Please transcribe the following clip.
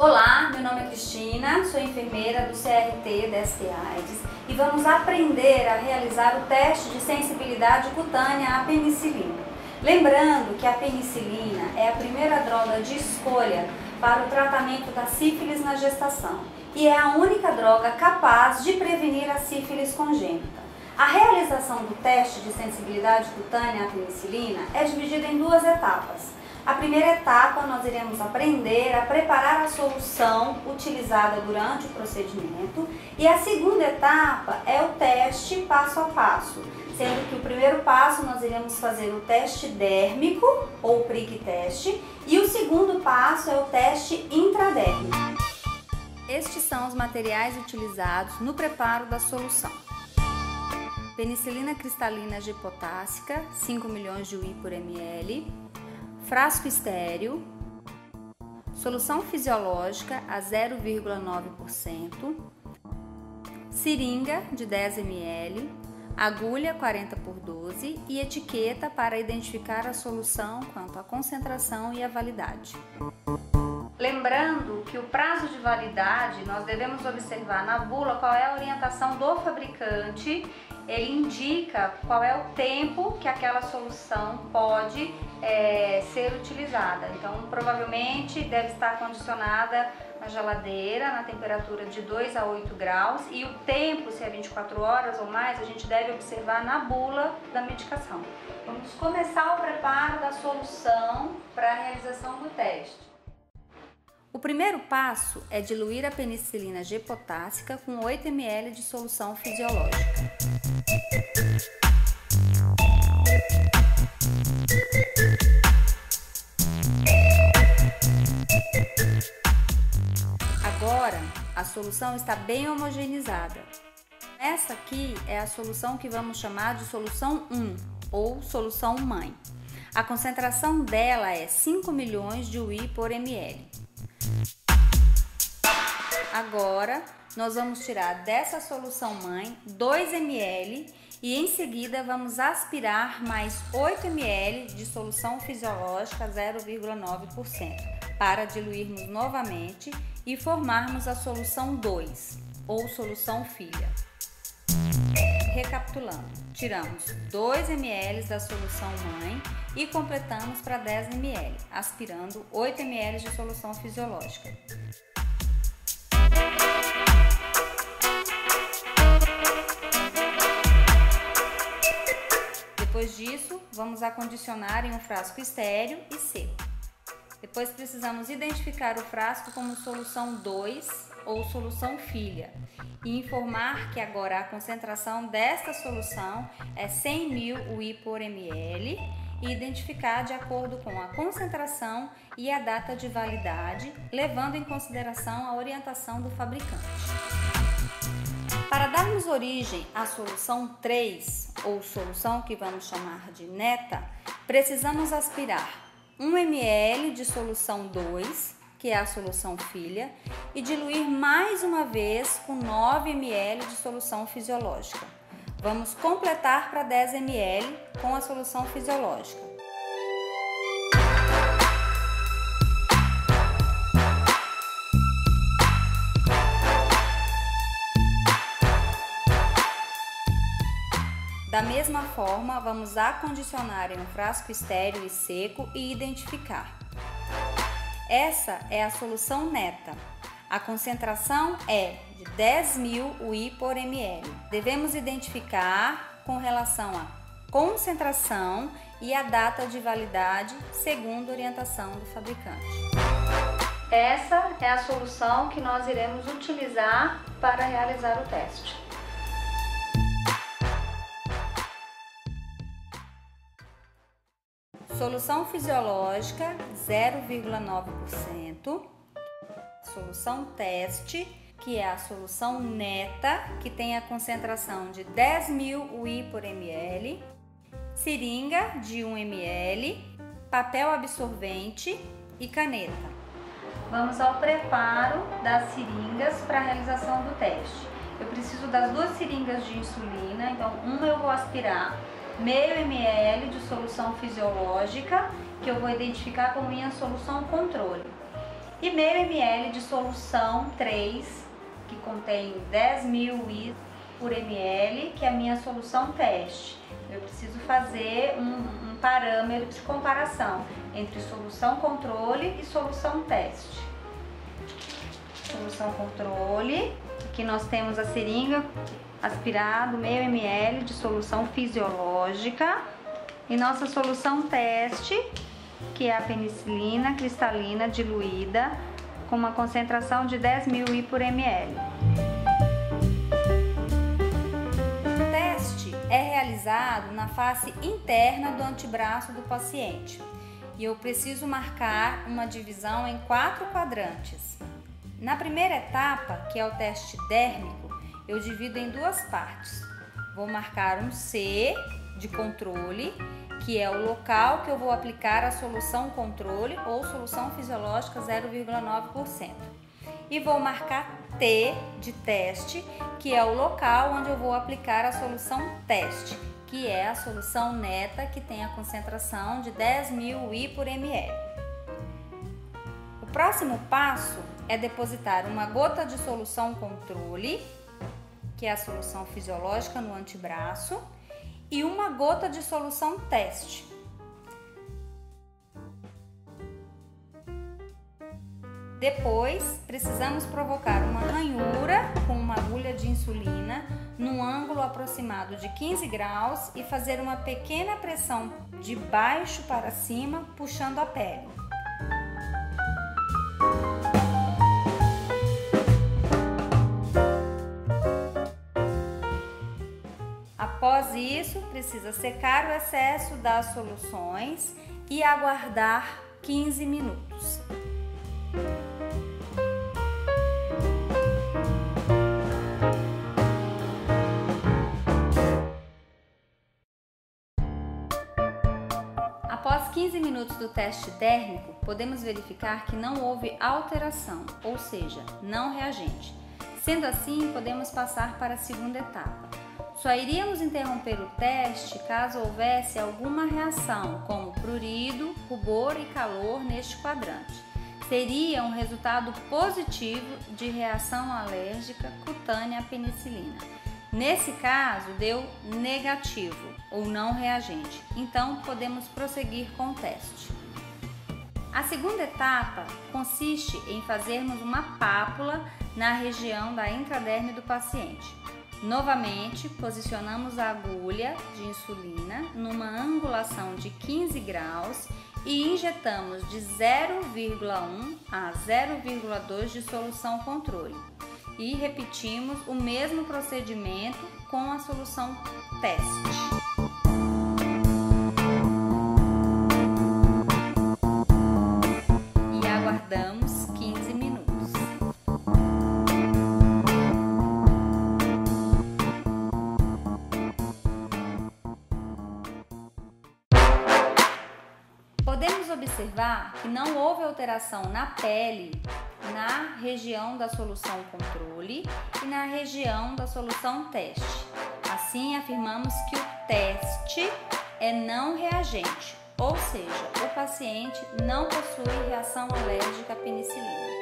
Olá, meu nome é Cristina, sou enfermeira do CRT da ST e vamos aprender a realizar o teste de sensibilidade cutânea à penicilina. Lembrando que a penicilina é a primeira droga de escolha para o tratamento da sífilis na gestação e é a única droga capaz de prevenir a sífilis congênita. A realização do teste de sensibilidade cutânea à penicilina é dividida em duas etapas. A primeira etapa, nós iremos aprender a preparar a solução utilizada durante o procedimento e a segunda etapa é o teste passo a passo, sendo que o primeiro passo nós iremos fazer o teste dérmico ou prick teste e o segundo passo é o teste intradérmico. Estes são os materiais utilizados no preparo da solução. Penicilina cristalina G potássica, 5 milhões de UI por ml, frasco estéreo, solução fisiológica a 0,9%, seringa de 10 ml, agulha 40 por 12 e etiqueta para identificar a solução quanto à concentração e a validade. Lembrando que o prazo de validade nós devemos observar na bula qual é a orientação do fabricante ele indica qual é o tempo que aquela solução pode é, ser utilizada. Então, provavelmente deve estar condicionada na geladeira, na temperatura de 2 a 8 graus, e o tempo, se é 24 horas ou mais, a gente deve observar na bula da medicação. Vamos começar o preparo da solução para a realização do teste. O primeiro passo é diluir a penicilina G potássica com 8 ml de solução fisiológica. Agora a solução está bem homogeneizada. Essa aqui é a solução que vamos chamar de solução 1 ou solução mãe. A concentração dela é 5 milhões de UI por ml. Agora, nós vamos tirar dessa solução mãe 2 ml e em seguida vamos aspirar mais 8 ml de solução fisiológica 0,9% para diluirmos novamente e formarmos a solução 2 ou solução filha. Recapitulando, tiramos 2 ml da solução mãe e completamos para 10 ml, aspirando 8 ml de solução fisiológica. Depois disso, vamos acondicionar em um frasco estéreo e seco. Depois precisamos identificar o frasco como solução 2 ou solução filha e informar que agora a concentração desta solução é 100 mil UI por ml e identificar de acordo com a concentração e a data de validade, levando em consideração a orientação do fabricante. Para darmos origem à solução 3, ou solução que vamos chamar de neta, precisamos aspirar 1 ml de solução 2, que é a solução filha, e diluir mais uma vez com 9 ml de solução fisiológica. Vamos completar para 10 ml com a solução fisiológica. Da mesma forma, vamos acondicionar em um frasco estéreo e seco e identificar. Essa é a solução neta. A concentração é de 10.000 UI por ml. Devemos identificar com relação à concentração e a data de validade segundo orientação do fabricante. Essa é a solução que nós iremos utilizar para realizar o teste. Solução fisiológica 0,9%. Solução teste, que é a solução neta, que tem a concentração de 10 mil UI por ml. Seringa de 1 ml. Papel absorvente e caneta. Vamos ao preparo das seringas para a realização do teste. Eu preciso das duas seringas de insulina, então uma eu vou aspirar meio ml de solução fisiológica, que eu vou identificar como minha solução controle. e meio ml de solução 3, que contém 10 mil por ml, que é a minha solução teste. Eu preciso fazer um, um parâmetro de comparação entre solução controle e solução teste. Solução controle, aqui nós temos a seringa aspirado meio ml de solução fisiológica e nossa solução teste, que é a penicilina cristalina diluída com uma concentração de 10 mil I por ml. O teste é realizado na face interna do antebraço do paciente e eu preciso marcar uma divisão em quatro quadrantes. Na primeira etapa, que é o teste dérmico, eu divido em duas partes. Vou marcar um C de controle, que é o local que eu vou aplicar a solução controle ou solução fisiológica 0,9%. E vou marcar T de teste, que é o local onde eu vou aplicar a solução teste, que é a solução neta que tem a concentração de 10 mil I por ml. O próximo passo é depositar uma gota de solução controle, que é a solução fisiológica no antebraço, e uma gota de solução teste. Depois, precisamos provocar uma ranhura com uma agulha de insulina num ângulo aproximado de 15 graus e fazer uma pequena pressão de baixo para cima, puxando a pele. Após isso, precisa secar o excesso das soluções e aguardar 15 minutos. Após 15 minutos do teste térmico, podemos verificar que não houve alteração, ou seja, não reagente. Sendo assim, podemos passar para a segunda etapa. Só iríamos interromper o teste caso houvesse alguma reação, como prurido, rubor e calor neste quadrante. Seria um resultado positivo de reação alérgica cutânea à penicilina. Nesse caso, deu negativo ou não reagente, então podemos prosseguir com o teste. A segunda etapa consiste em fazermos uma pápula na região da intraderme do paciente. Novamente, posicionamos a agulha de insulina numa angulação de 15 graus e injetamos de 0,1 a 0,2 de solução controle e repetimos o mesmo procedimento com a solução teste. E aguardamos observar que não houve alteração na pele na região da solução controle e na região da solução teste. Assim, afirmamos que o teste é não reagente, ou seja, o paciente não possui reação alérgica à penicilina.